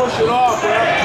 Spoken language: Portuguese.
Constantinopla,